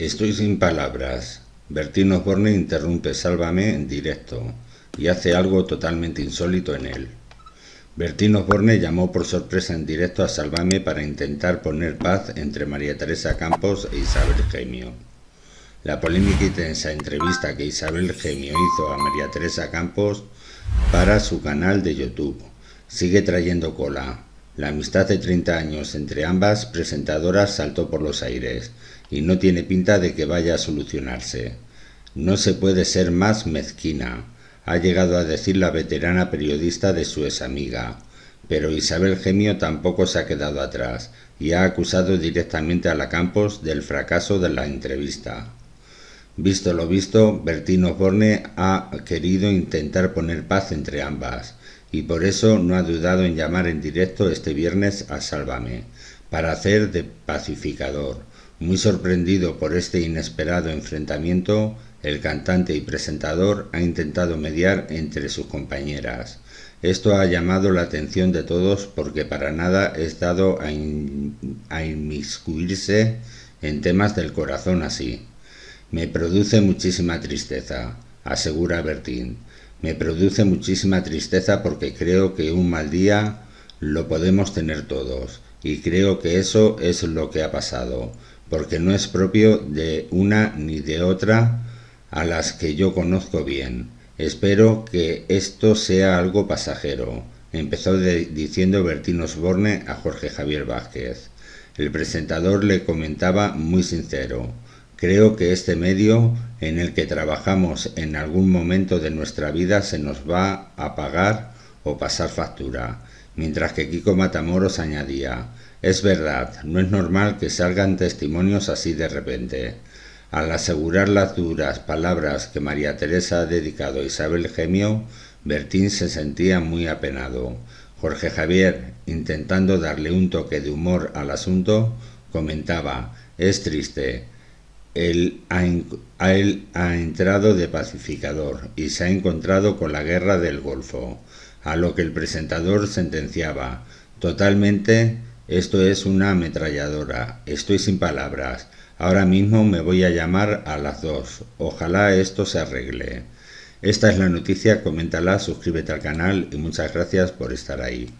Estoy sin palabras. Bertín Osborne interrumpe Sálvame en directo y hace algo totalmente insólito en él. Bertín Osborne llamó por sorpresa en directo a Sálvame para intentar poner paz entre María Teresa Campos e Isabel Gemio. La polémica y tensa entrevista que Isabel Gemio hizo a María Teresa Campos para su canal de YouTube sigue trayendo cola. La amistad de 30 años entre ambas presentadoras saltó por los aires y no tiene pinta de que vaya a solucionarse. No se puede ser más mezquina, ha llegado a decir la veterana periodista de su ex amiga. Pero Isabel Gemio tampoco se ha quedado atrás y ha acusado directamente a la Campos del fracaso de la entrevista. Visto lo visto, Bertín Osborne ha querido intentar poner paz entre ambas y por eso no ha dudado en llamar en directo este viernes a Sálvame, para hacer de pacificador. Muy sorprendido por este inesperado enfrentamiento, el cantante y presentador ha intentado mediar entre sus compañeras. Esto ha llamado la atención de todos porque para nada es dado a, inmiscuirse en temas del corazón así. Me produce muchísima tristeza, asegura Bertín. Me produce muchísima tristeza porque creo que un mal día lo podemos tener todos y creo que eso es lo que ha pasado, porque no es propio de una ni de otra a las que yo conozco bien. Espero que esto sea algo pasajero, empezó diciendo Bertín Osborne a Jorge Javier Vázquez. El presentador le comentaba muy sincero. Creo que este medio en el que trabajamos en algún momento de nuestra vida se nos va a pagar o pasar factura, mientras que Kiko Matamoros añadía, es verdad, no es normal que salgan testimonios así de repente. Al asegurar las duras palabras que María Teresa ha dedicado a Isabel Gemio, Bertín se sentía muy apenado. Jorge Javier, intentando darle un toque de humor al asunto, comentaba, es triste, él ha, él ha entrado de pacificador y se ha encontrado con la guerra del Golfo, a lo que el presentador sentenciaba. Totalmente esto es una ametralladora, estoy sin palabras, ahora mismo me voy a llamar a las dos, ojalá esto se arregle. Esta es la noticia, coméntala, suscríbete al canal y muchas gracias por estar ahí.